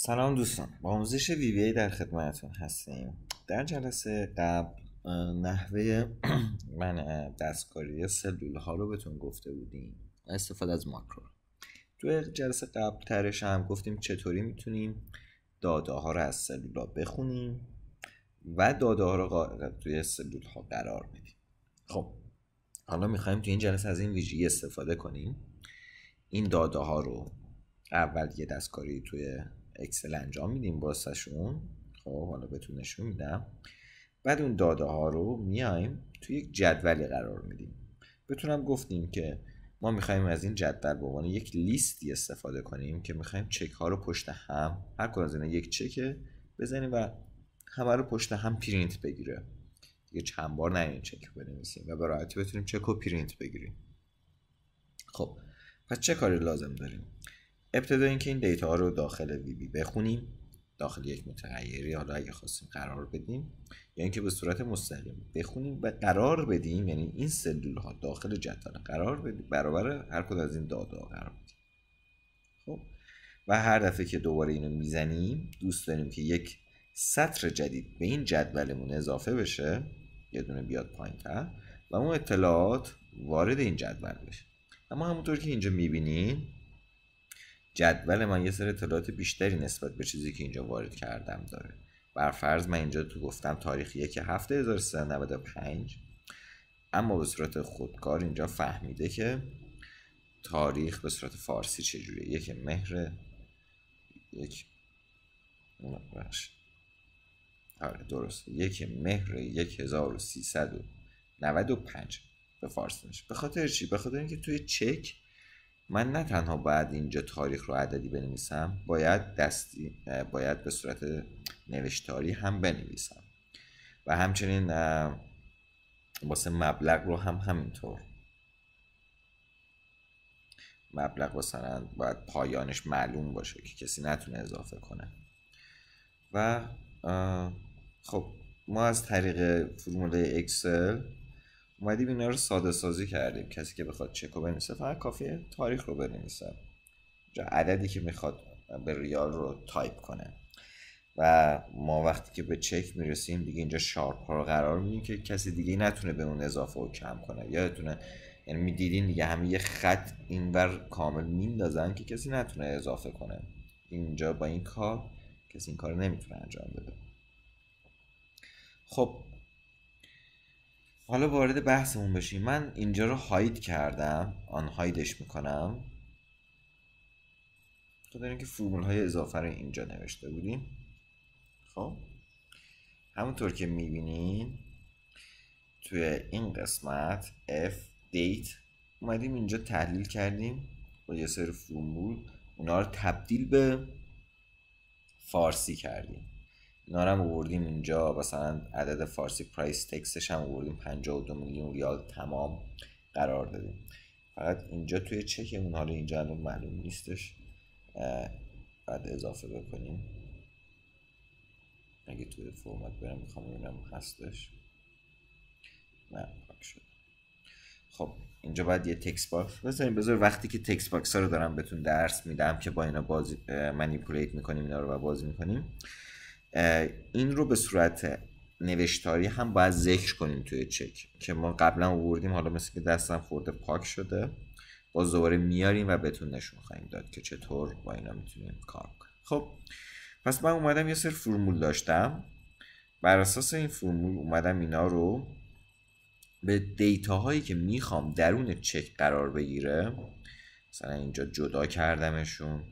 سلام دوستان با آموزش وی وی در خدمتتون هستیم. در جلسه قبل نحوه من دستکاری سلول ها رو بهتون گفته بودیم. استفاده از ماکرو. توی جلسه قبل ترش هم گفتیم چطوری می‌تونیم داده ها رو از سلول ها بخونیم و داده ها رو توی سلول ها قرار بدیم خب حالا می‌خوایم توی این جلسه از این ویژگی استفاده کنیم. این داده ها رو اول یه دستکاری توی اکسل انجام میدیم واسهشون. خب حالا بهتون نشون میدم. بعد اون داده ها رو میایم توی یک جدولی قرار میدیم. بهتونم گفتیم که ما می‌خوایم از این جدول به عنوان یک لیستی استفاده کنیم که می‌خوایم چک ها رو پشت هم هر کدوم از اینا یک چکه بزنیم و همه رو پشت هم پرینت بگیره. دیگه چند بار نه این چک بنویسیم و به راحتی بتونیم چک و پرینت بگیریم. خب پس چه کاری لازم داریم؟ ابتدا اینکه این دیتا رو داخل وی بی بخونیم داخل یک متغیری حالا اگه خواستیم قرار بدیم یا اینکه به صورت مستقیم بخونیم و قرار بدیم یعنی این سلول ها داخل جدول قرار بدیم برابر هر کدوم از این داده ها قرار بدیم. خب؟ و هر دفعه که دوباره اینو می‌زنیم دوست داریم که یک سطر جدید به این جدولمون اضافه بشه یه دونه بیاد پایین و اون اطلاعات وارد این جدول بشه. اما همونطور که اینجا می‌بینین جدول من یه سری اطلاعات بیشتری نسبت به چیزی که اینجا وارد کردم داره. بر فرض من اینجا تو گفتم تاریخ یک هفته 1395 اما به صورت خودکار اینجا فهمیده که تاریخ به صورت فارسی چجوریه؟ یک مهر یک آره درست یک مهر یک هزار و سیصد و نود و پنج. به فارسی میشه. به خاطر چی؟ به خاطر اینکه توی چک من نه تنها باید اینجا تاریخ رو عددی بنویسم باید دستی باید به صورت نوشتاری هم بنویسم. و همچنین واسه مبلغ رو هم همینطور. مبلغ مثلا باید پایانش معلوم باشه که کسی نتونه اضافه کنه. و خب ما از طریق فرموله اکسل اومدیم اینا رو ساده سازی کردیم. کسی که بخواد چک رو بنویسه فقط کافیه تاریخ رو بنویسه. عددی که می‌خواد به ریال رو تایپ کنه. و ما وقتی که به چک می‌رسیم دیگه اینجا sharp رو قرار میدیم که کسی دیگه نتونه به اون اضافه و کم کنه. یادتونه؟ یعنی می‌دیدین دیگه همه یه خط اینور کامل میندازن که کسی نتونه اضافه کنه. اینجا با این کار کسی این کار نمی‌تونه انجام بده. خب حالا وارد بحثمون بشیم. من اینجا رو هاید کردم. آن هایدش می‌کنم. تو داریم که فرمول های اضافه رو اینجا نوشته بودیم خب. همونطور که می‌بینین توی این قسمت F date اومدیم اینجا تحلیل کردیم. با یه سری فرمول. اونا رو تبدیل به فارسی کردیم. اینا هم آوردیم اینجا. مثلا عدد فارسی پرایس تکسش هم آوردیم. 52 میلیون ریال تمام قرار دادیم. فقط اینجا توی چک اون حالا اینجا الان معلوم نیستش. بعد اضافه بکنیم. اگه توی فرمت برم می‌خوام ببینم هستش. نه پاک خب اینجا باید یه text box بذاریم. بذار وقتی که text box ها رو دارم بهتون درس میدم که با اینا بازی manipulate می‌کنیم اینا رو و بازی می‌کنیم. این رو به صورت نوشتاری هم باید ذکر کنیم توی چک که ما قبلا آوردیم حالا مثل که دستم خورده پاک شده. باز دوباره میاریم و بهتون نشون خواهیم داد که چطور با اینا می‌تونیم کار کنیم. خب پس من اومدم یه سری فرمول داشتم. بر اساس این فرمول اومدم اینا رو به دیتا هایی که می‌خوام درون چک قرار بگیره مثلا اینجا جدا کردمشون.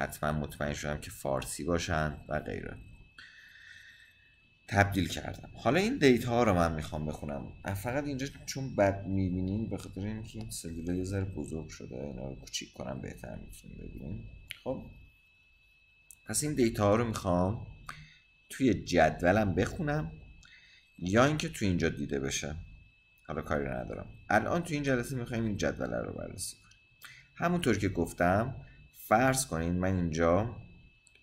حتما مطمئن شدم که فارسی باشن و غیره. تبدیل کردم. حالا این دیتا ها رو من می‌خوام بخونم. فقط اینجا چون بد می‌بینین به خاطر اینکه این سلوله یه ذره بزرگ شده اینا رو کوچیک کنم بهتر می‌تونیم ببینیم. خب. پس این دیتا ها رو می‌خوام توی جدولم بخونم یا اینکه توی اینجا دیده بشه. حالا کاری ندارم. الان توی این جلسه می‌خوایم این جدول رو بررسی کنیم. همونطور که گفتم فرض کنین من اینجا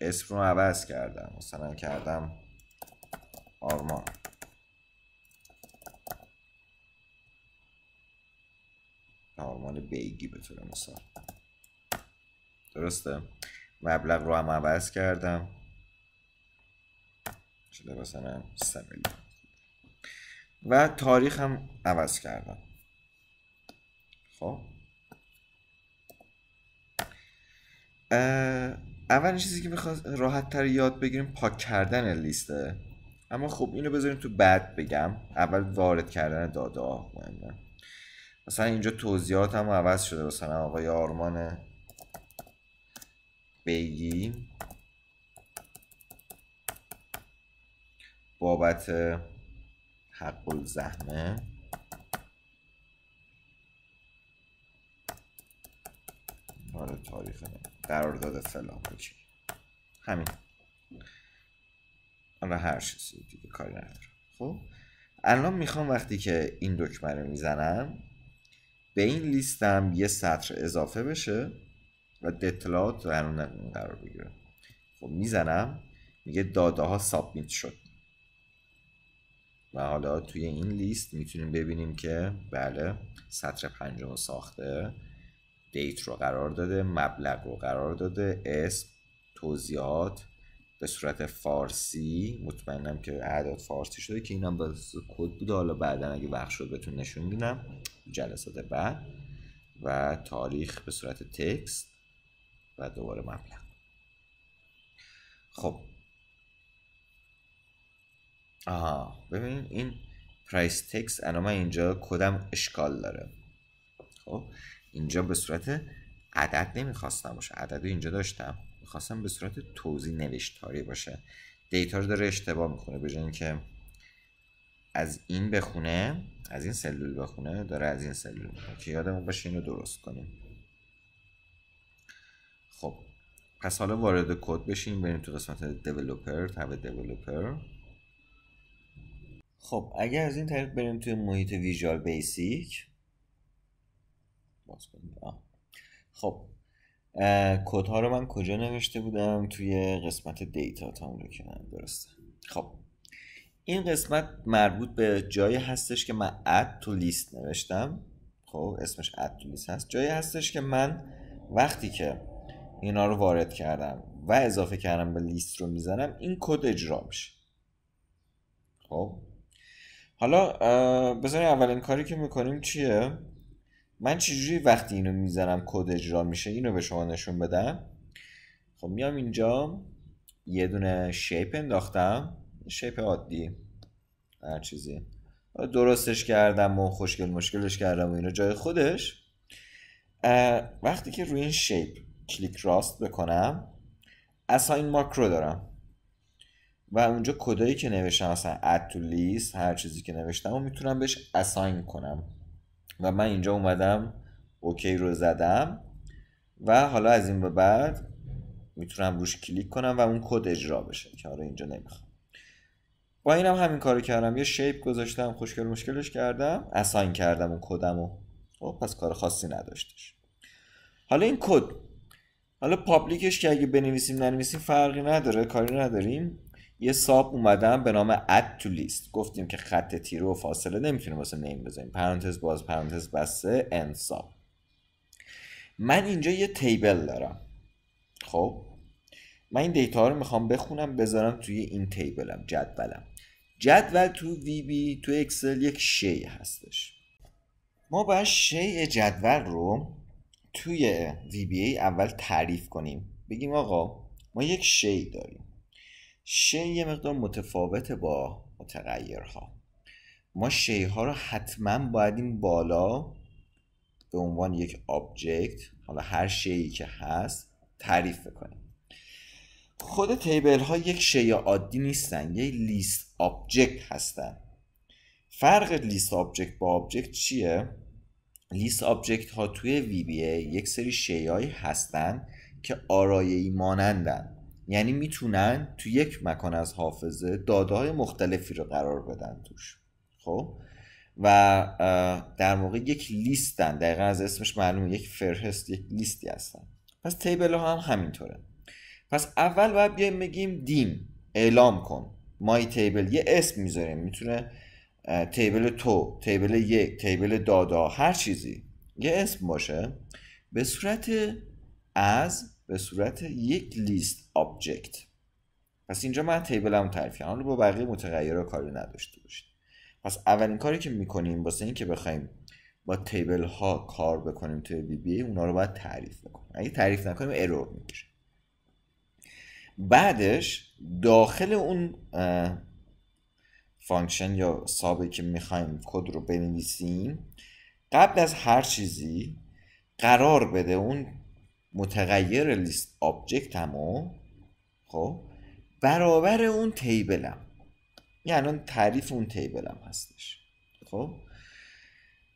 اسم رو عوض کردم. مثلا کردم آرمان. آرمان بیگی به طور مثال. درسته؟ مبلغ رو هم عوض کردم. شده مثلا سه و تاریخ هم عوض کردم. خب؟ اول چیزی که می‌خواد راحت تر یاد بگیریم پاک کردن لیسته. اما خب اینو بذاریم تو بعد بگم. اول وارد کردن داده ها مهمه مثلا اینجا توضیحات هم عوض شده. مثلا آقای آرمان بگی بابت حق الزحمه آره تاریخ قرارداد فلان همین. حالا هر چیزی دیگه کاری ندارم. خب؟ الان می‌خوام وقتی که این دکمه رو می‌زنم به این لیستم یه سطر اضافه بشه و اطلاعات اون قرار بگیره خب می‌زنم میگه داده ها سابمیت شد. و حالا توی این لیست می‌تونیم ببینیم که بله سطر پنجم ساخته. دیت رو قرار داده مبلغ رو قرار داده اسم توضیحات به صورت فارسی مطمئنم که اعداد فارسی شده که اینم با کد بوده. حالا بعدا اگه وقت شد بهتون نشون میدم جلسات بعد و تاریخ به صورت تکست و دوباره مبلغ. خب. آها ببین این پرایس تکس الان من اینجا کدم اشکال داره. خب؟ اینجا به صورت عدد نمی‌خواستم باشه. عدد اینجا داشتم. می‌خواستم به صورت توضیح نوشتاری باشه. data رو داره اشتباه می‌خونه به اینکه از این بخونه از این سلول بخونه داره از این سلول می‌خونه. که یادمون باشه اینو درست کنیم. خب پس حالا وارد کد بشیم بریم تو قسمت developer tab developer خب اگر از این طریق بریم توی محیط Visual Basic باز کنیم. خب کدها رو من کجا نوشته بودم؟ توی قسمت دیتا تا اون رو که درسته. خب این قسمت مربوط به جایی هستش که من اد تو لیست نوشتم. خب اسمش اد تو لیست هست. جایی هستش که من وقتی که اینا رو وارد کردم و اضافه کردم به لیست رو می‌زنم این کد اجرا میشه. خب. حالا بذاریم اولین کاری که می‌کنیم چیه؟ من چجوری وقتی اینو می‌زنم کد اجرا میشه اینو به شما نشون بدم؟ خب میام اینجا یه دونه شیپ انداختم شیپ عادی هر چیزی. درستش کردم و خوشگل مشکلش کردم و اینو جای خودش. وقتی که روی این شیپ کلیک راست بکنم اساین ماکرو دارم. و اونجا کدایی که نوشتم مثلا add to list هر چیزی که نوشتم و می‌تونم بهش assign کنم. و من اینجا اومدم OK رو زدم و حالا از این به بعد می‌تونم روش کلیک کنم و اون کد اجرا بشه که حالا اینجا نمی‌خوام. با اینم هم همین کارو کردم. یه shape گذاشتم خوشگل مشگلش کردم assign کردم اون کدم و خب، پس کار خاصی نداشتش. حالا این کد. حالا public ش که اگه بنویسیم ننویسیم فرقی نداره کاری نداریم. یه sub اومدم به نام add to list. گفتیم که خط تیره و فاصله نمی‌تونیم واسه name بزنیم پرانتز باز پرانتز بسته end sub. من اینجا یه table دارم. خب؟ من این data رو می‌خوام بخونم بذارم توی این table م جدولم. جدول تو VB تو اکسل یک شی هستش. ما باید شی جدول رو توی VBA اول تعریف کنیم. بگیم آقا ما یک شی داریم. شی یه مقدار متفاوته با متغیرها. ما شی ها رو حتما باید این بالا به عنوان یک object حالا هر شیی که هست تعریف کنیم خود table ها یک شی عادی نیستن یک list object هستن. فرق ListObject با object چیه؟ ListObject ها توی VB یک سری شیایی هستن که آرایه‌ای مانندن. یعنی می‌تونن تو یک مکان از حافظه داده های مختلفی رو قرار بدن توش. خب؟ و در موقع یک لیستن. دقیقا از اسمش معلومه. یک فرهست یک لیستی هستن. پس table ها هم همینطوره. پس اول باید بیایم بگیم Dim. اعلام کن. MyTable. یه اسم می‌ذاریم. می‌تونه table two table یک table data هر چیزی. یه اسم باشه. به صورت از به صورت یک ListObject پس اینجا من table م تعریف کردم. با بقیه متغیرها کاری نداشته باشید. پس اولین کاری که می‌کنیم واسه اینکه بخوایم با table ها کار بکنیم توی VB اونا رو باید تعریف بکنیم. اگه تعریف نکنیم error می‌گیره بعدش داخل اون function یا sub ه که می‌خوایم کد رو بنویسیم قبل از هر چیزی قرار بده اون متغیر ListObject همو خب برابر اون table م یعنی تعریف اون table م هستش. خب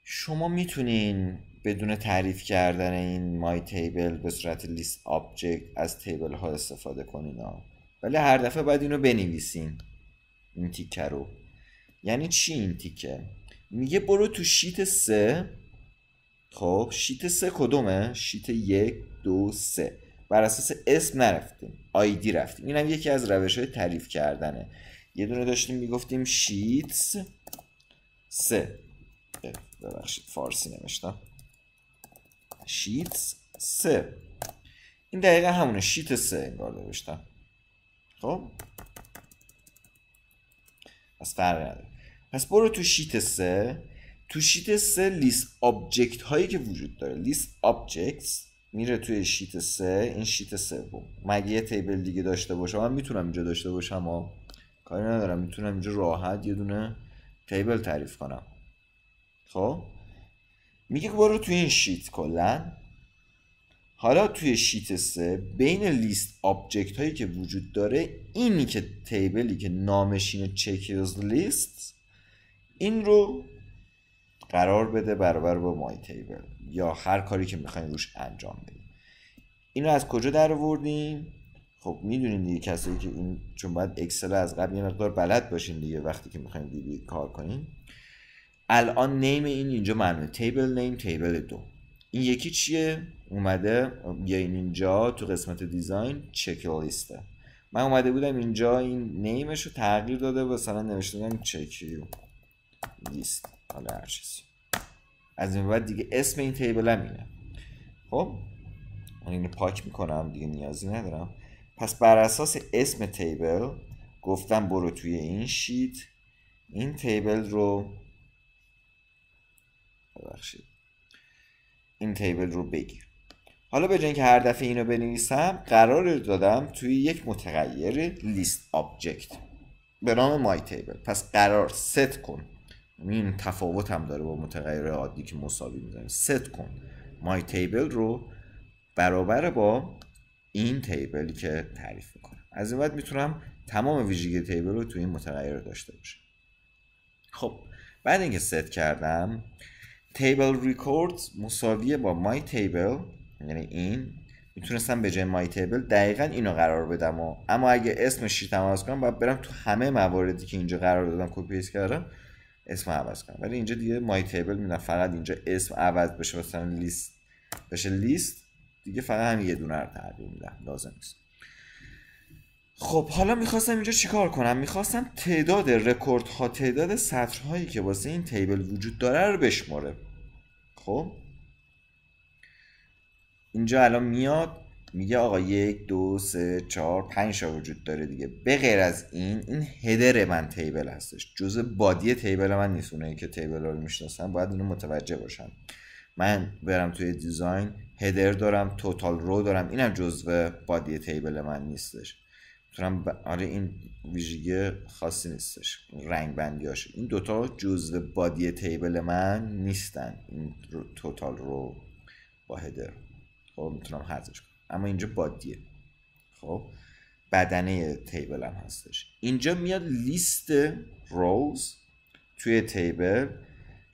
شما می‌تونین بدون تعریف کردن این MyTable به صورت ListObject از table ها استفاده کنین ها. ولی هر دفعه باید اینو بنویسین این تیکه رو. یعنی چی این تیکه؟ میگه برو تو شیت سه. خب شیت سه کدومه؟ شیت یک دو سه. بر اساس اسم نرفتیم آیدی رفتیم. اینم یکی از روش های تعریف کردنه. یه دونه داشتیم می‌گفتیم شیتس سه. ببخشید فارسی نوشتم. شیتس سه. این دقیقا همونه sheet سه انگار نوشتم. خب؟ پس فرق نداره. پس برو تو sheet سه. تو sheet سه ListObject هایی که وجود داره ListObjects میره توی sheet سه این sheet سوم. مگه یه table دیگه داشته باشم من می‌تونم اینجا داشته باشم و کاری ندارم می‌تونم اینجا راحت یه دونه table تعریف کنم. خب؟ میگه برو توی این sheet کلا. حالا توی sheet سه بین ListObject هایی که وجود داره اینی که table ی که نامش اینه checkers list این رو قرار بده برابر با MyTable. یا هر کاری که می‌خوایم روش انجام بدیم. اینو از کجا در آوردیم خب می‌دونین دیگه کسایی که این چون باید اکسل از قبل یه مقدار بلد باشین دیگه وقتی که می‌خوایم VB کار کنیم الان نیم این اینجا معنی تیبل نیم تیبل دو. این یکی چیه؟ اومده بیاین اینجا تو قسمت دیزاین چک لیسته من اومده بودم اینجا این نیمش رو تغییر داده مثلا نوشته بودم چک لیست حالا هر چیزی. از این بعد دیگه اسم این تیبل هم اینه. خب من اینو پاک می‌کنم دیگه نیازی ندارم. پس بر اساس اسم تیبل گفتم برو توی این sheet. این table رو ببخشید. این table رو بگیر. حالا به اینکه هر دفعه اینو بنویسم قرار دادم توی یک متغیر ListObject به نام MyTable پس قرار ست کن. این تفاوت هم داره با متغیر عادی که مساوی می‌زنیم ست کن. MyTable رو برابر با این تیبلی که تعریف می‌کنم. از این بعد می‌تونم تمام ویژگی تیبل رو توی این متغیر داشته باشم. خب بعد اینکه ست کردم تیبل ریکورد مساویه با مای تیبل یعنی این. می‌تونستم به جای مای تیبل دقیقا اینو قرار بدم و اما اگه اسم شیت عوض کنم باید برم تو همه مواردی که اینجا قرار دادم کپی کردم. اسم عوض کنم. ولی اینجا دیگه مای تیبل میدم فقط اینجا اسم عوض بشه مثلا لیست بشه لیست دیگه فقط هم یه دونه رو تغییر میدم. لازم نیست. خب حالا می‌خواستم اینجا چیکار کنم؟ می‌خواستم تعداد رکورد ها تعداد سطر هایی که واسه این تیبل وجود داره رو بشماره خب؟ اینجا الان میاد میگه آقا یک دو سه چهار پنج وجود داره دیگه. به غیر از این این هدر من تیبل هستش. جزء بادی تیبل من نیست اونایی که تیبل رو می‌شناسن. باید اینو متوجه باشن. من برم توی دیزاین هدر دارم توتال رو دارم. اینم جزء بادی تیبل من نیستش. می‌تونم ب... آره این ویژگی خاصی نیستش. رنگ بندی هاشه این دوتا جزء بادی تیبل من نیستن. این توتال رو با هدر. خب می‌تونم حذفش کنم. اما اینجا بادیه. خب بدنه تیبل هم هستش. اینجا میاد لیست روز توی تیبل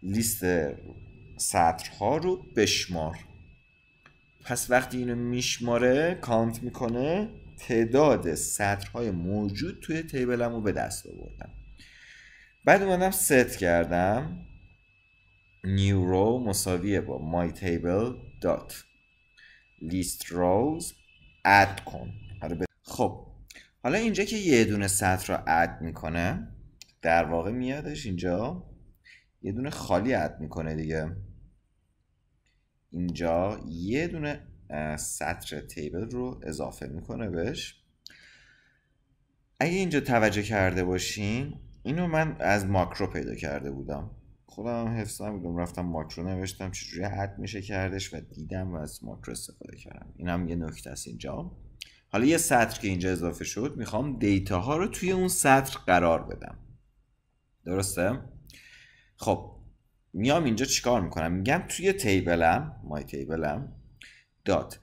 لیست سطرها رو بشمار. پس وقتی اینو میشماره کانت می‌کنه تعداد سطرهای موجود توی تیبلم رو به دست آوردم. بعد اومدم ست کردم. row مساویه با my table dot list rows add کن. خب حالا اینجا که یه دونه سطر رو اد می‌کنه در واقع میادش اینجا. یه دونه خالی اد می‌کنه دیگه. اینجا یه دونه سطر تیبل رو اضافه می‌کنه بهش. اگه اینجا توجه کرده باشین اینو من از ماکرو پیدا کرده بودم. خودم حفظ بودم. رفتم ماکرو نوشتم چجوری حد میشه کردش و دیدم و از ماکرو استفاده کردم. این هم یه نکته است اینجا. حالا یه سطر که اینجا اضافه شد می‌خوام data ها رو توی اون سطر قرار بدم. درسته؟ خب میام اینجا چیکار می‌کنم؟ میگم توی table م MyTable م dot.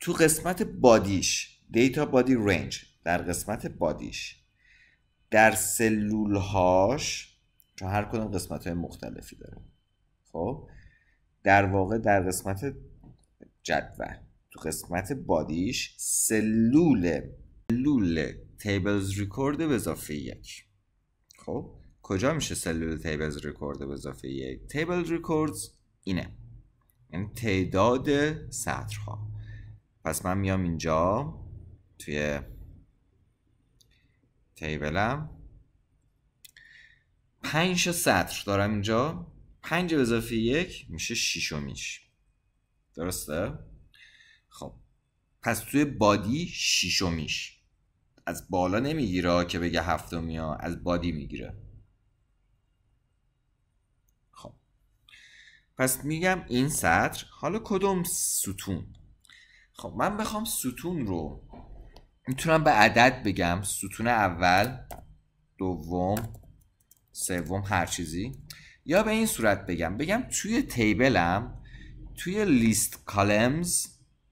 تو قسمت body ش data body range. در قسمت body ش در سلولهاش چون هر کدوم قسمت های مختلفی داره. خب؟ در واقع در قسمت جدول تو قسمت بادیش سلول سلول تیبلز ریکورد به اضافه یک. خب؟ کجا میشه سلول تیبلز ریکورد به اضافه یک؟ تیبل ریکوردز اینه. یعنی تعداد سطرها. پس من میام اینجا توی تیبلم پنج سطر دارم اینجا. پنج به اضافه یک میشه شیشمیش درسته؟ خب. پس توی بادی شیشمیش از بالا نمی‌گیره که بگه هفتمی ها از بادی می‌گیره. خب. پس میگم این سطر حالا کدوم ستون؟ خب من بخوام ستون رو می‌تونم به عدد بگم. ستون اول دوم سوم هر چیزی. یا به این صورت بگم. بگم توی تیبلم توی لیست کالمز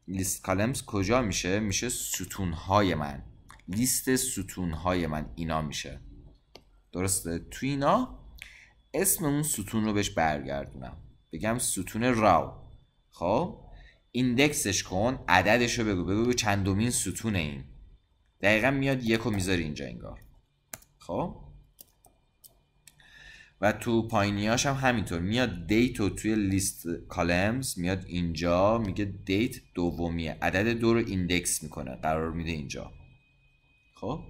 لیست کالمز کجا میشه؟ میشه ستون های من. لیست ستون های من اینا میشه. درسته؟ توی اینا اسم اون ستون رو بهش برگردونم. بگم ستون راو. خب؟ ایندکسش کن عددش رو بگو. بگو چندمین ستون این. دقیقا میاد یک رو می‌ذاری اینجا انگار. خب؟ و تو پایینیاش هم همینطور. میاد دیت رو توی لیست کالمز میاد اینجا میگه دیت دومیه. عدد دو رو ایندکس می‌کنه. قرار میده اینجا. خب؟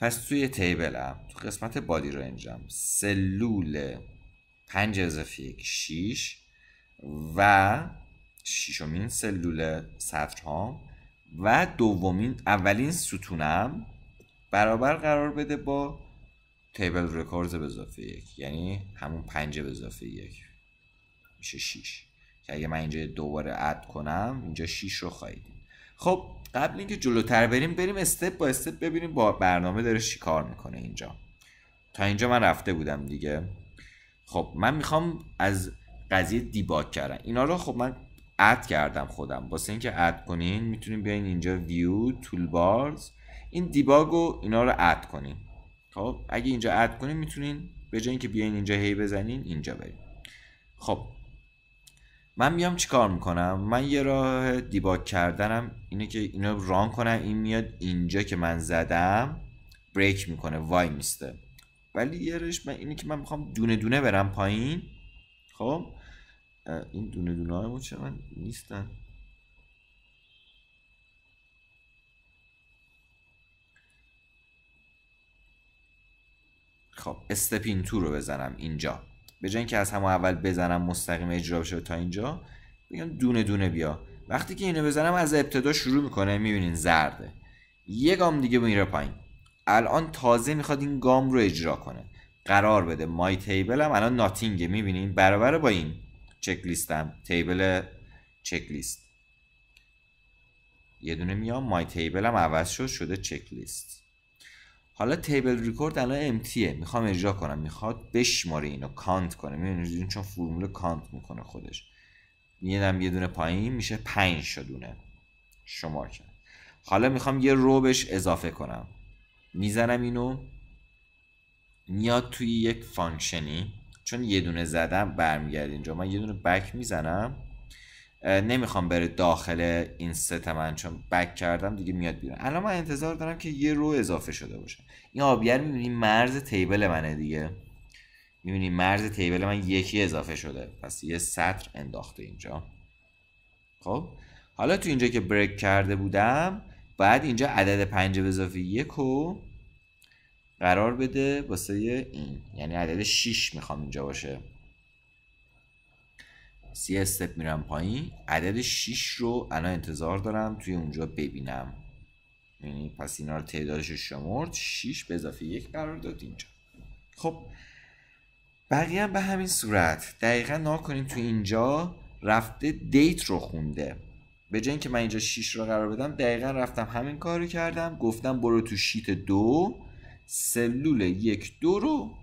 پس توی تیبلم تو قسمت بادی رنجم سلول پنج اضافی یک شیش و شیشمین سلول سطر و دومین اولین ستونم برابر قرار بده با تیبل رکورز به اضافه یک. یعنی همون پنج به اضافه یک. میشه 6 که اگه من اینجا دوباره اد کنم اینجا 6 رو خواهید خب قبل اینکه جلوتر بریم بریم استپ با استپ ببینیم با برنامه داره کار می‌کنه اینجا. تا اینجا من رفته بودم دیگه. خب من می‌خوام از قضیه دیباگ کردن. اینا رو خب من اد کردم خودم. واسه اینکه اد کنین می‌تونیم بیاین اینجا ویو تول بارز این دیباگ رو اینا رو اد کنین. خب اگه اینجا اد کنین می‌تونین به جای اینکه بیاین اینجا هی بزنین اینجا بریم خب من میام چیکار می‌کنم؟ من یه راه دیباگ کردنم اینه که اینو ران کنم این میاد اینجا که من زدم بریک می‌کنه وای میسته. ولی یه رش من اینه که من می‌خوام دونه دونه برم پایین. خب این دونه دونه های من نیستن. خب استپین تو رو بزنم اینجا. به جای اینکه از همون اول بزنم مستقیم اجرا بشه تا اینجا بگم دونه دونه بیا. وقتی که اینو بزنم از ابتدا شروع می‌کنه. می‌بینین زرده. یه گام دیگه میره پایین. الان تازه می‌خواد این گام رو اجرا کنه. قرار بده. مای تیبل هم الان ناتینگه می‌بینین؟ برابر با این چک لیستم تیبل چک لیست یه دونه میام. مای تیبل هم عوض شد. شده چک لیست حالا تیبل ریکورد الان امتیه. می‌خوام اجرا کنم. می‌خواد بشماره اینو کانت کنه. می‌بینید چون فرمول کانت می‌کنه خودش. میدم یه دونه پایین میشه 5 دونه شمار کرد. حالا می‌خوام یه row بهش اضافه کنم. می‌زنم اینو. میاد توی یک function ی. چون یه دونه زدم برمیگرد اینجا. من یه دونه back می‌زنم. نمی‌خوام بره داخل این ست من چون back کردم دیگه میاد بیرون. الان من انتظار دارم که یه row اضافه شده باشه. این آبیر می‌بینی مرز table منه دیگه. می‌بینی مرز table من یکی اضافه شده. پس یه سطر انداخته اینجا. خب؟ حالا تو اینجا که بریک کرده بودم بعد اینجا عدد پنج به اضافه یک رو قرار بده واسه این. یعنی عدد 6 می‌خوام اینجا باشه. سی استپ میرم پایین. عدد 6 رو الان انتظار دارم توی اونجا ببینم. یعنی پس اینا رو تعدادش شمرد. 6 به اضافه یک قرار داد اینجا. خب بقیه هم به همین صورت. دقیقا نا کنیم تو اینجا رفته دیت رو خونده. به جای اینکه من اینجا 6 رو قرار بدم دقیقا رفتم همین کار رو کردم. گفتم برو تو شیت دو. سلول یک دو رو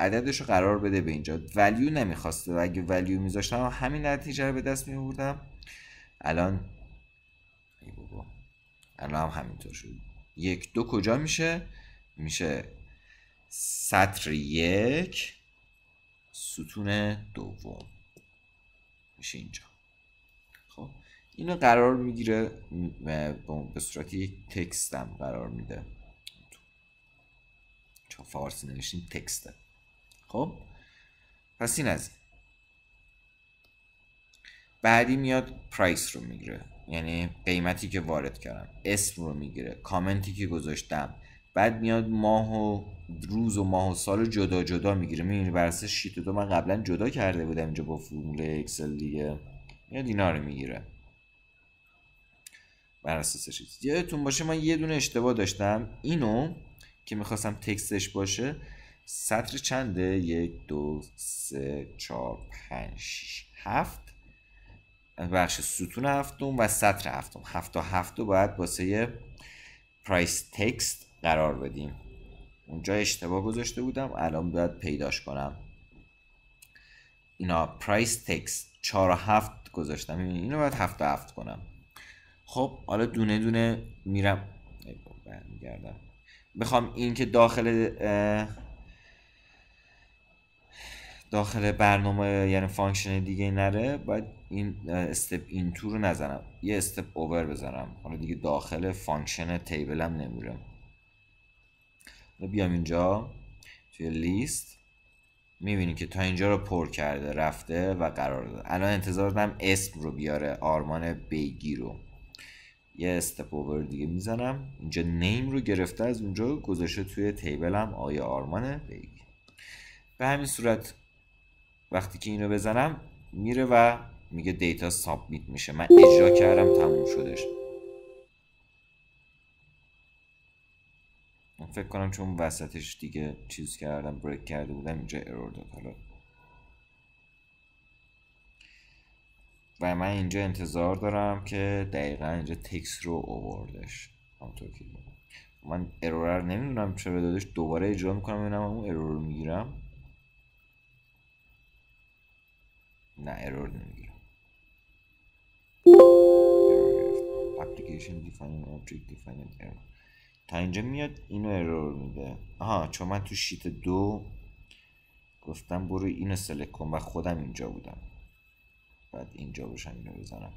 عددش رو قرار بده به اینجا. ولیو نمی‌خواسته. و اگه ولیو میذاشتم همین نتیجه رو به دست میبردم الان ای بابا. الان هم همینطور شد. یک دو کجا میشه؟ میشه سطر یک ستون دوم. میشه اینجا. خب اینو قرار می‌گیره به صورت یک تکستم قرار میده. چون فارسی نوشتیم تکسته خب؟ پس این از این. بعدی میاد پرایس رو می‌گیره. یعنی قیمتی که وارد کردم. اسم رو می‌گیره. کامنتی که گذاشتم. بعد میاد ماه و روز و ماه و سال جدا جدا می‌گیره. می‌بینی بر اساس شیت دو من قبلا جدا کرده بودم اینجا با فرمول اکسل دیگه. میاد اینا رو می‌گیره. بر اساس شیت. یادتون باشه من یه دونه اشتباه داشتم. اینو که می‌خواستم تکستش باشه. سطر چنده؟ یک دو سه چهار پنج هفت. بخش ستون هفتم و سطر هفتم. هفت تا هفت رو باید واسه price text قرار بدیم. اونجا اشتباه گذاشته بودم الان باید پیداش کنم. اینا price text چهار و هفت گذاشتم. اینو باید هفت و هفت کنم. خب حالا دونه دونه میرم. برمیگردم. بخوام این که داخل داخل برنامه یعنی function دیگه نره باید این step into رو نزنم. یه step over بزنم. حالا دیگه داخل function table م نمیره بیام اینجا توی لیست. می‌بینی که تا اینجا رو پر کرده رفته و قرار داده. الان انتظار دارم اسم رو بیاره آرمان بیگی رو. یه استپ اوور دیگه می‌زنم. اینجا نیم رو گرفته از اونجا گذاشته توی تیبلم آیا آرمان بیگی؟ به همین صورت وقتی که اینو بزنم میره و میگه دیتا سابمیت میشه. من اجرا کردم تموم شدش. فکر کنم چون وسطش دیگه چیز کردم break کرده بودم اینجا error داد. حالا. و من اینجا انتظار دارم که دقیقا اینجا تکس رو اووردش. همونطور که من error رو نمی‌دونم چرا دادش. دوباره اجرا می‌کنم ببینم اون error رو می‌گیرم. نه error نمی‌گیرم. Application-defined or object-defined error. تا اینجا میاد اینو error میده. آها چون من تو sheet دو گفتم برو اینو select کن و خودم اینجا بودم. بعد اینجا باشم اینو بزنم.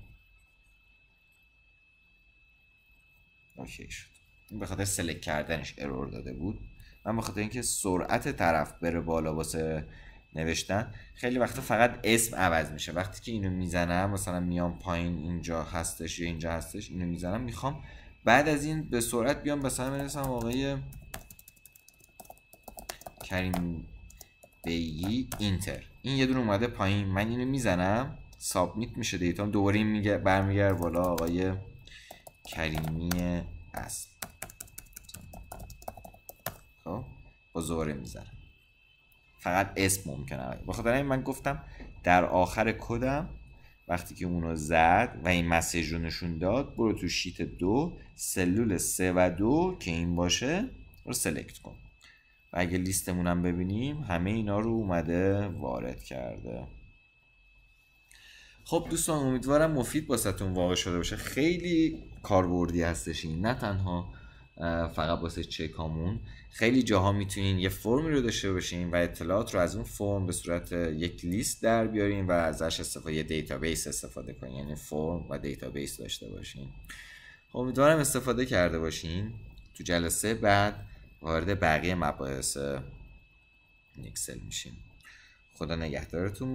okay شد. این به خاطر select کردنش error داده بود. من به خاطر اینکه سرعت طرف بره بالا واسه نوشتن. خیلی وقتا فقط اسم عوض میشه. وقتی که اینو می‌زنم مثلا میام پایین اینجا هستش یا اینجا هستش اینو می‌زنم می‌خوام بعد از این به سرعت بیام مثلا برسم آقای کریم بیگی اینتر. این یه دونه اومده پایین. من اینو می‌زنم سابمیت میشه دیتا. دوباره این میگه برمیگرد بالا آقای کریمی است خب با زوره می‌زنم. فقط اسم ممکنه بخاطر این من گفتم در آخر کدم وقتی که اونو زد و این message رو نشون داد برو تو sheet دو سلول سه و دو که این باشه رو select کن. و اگه لیستمون هم ببینیم همه اینا رو اومده وارد کرده. خب دوستان امیدوارم مفید واستون واقع شده باشه. خیلی کاربردی هستش این. نه تنها فقط واسه چکامون. خیلی جاها می‌تونین یه فرمی رو داشته باشین و اطلاعات رو از اون فرم به صورت یک لیست در بیارین و ازش استفاده یه database استفاده کنین. یعنی فرم و database داشته باشین. خب امیدوارم استفاده کرده باشین. تو جلسه بعد وارد بقیه مباحث نکسل میشیم. خدا نگهدارتون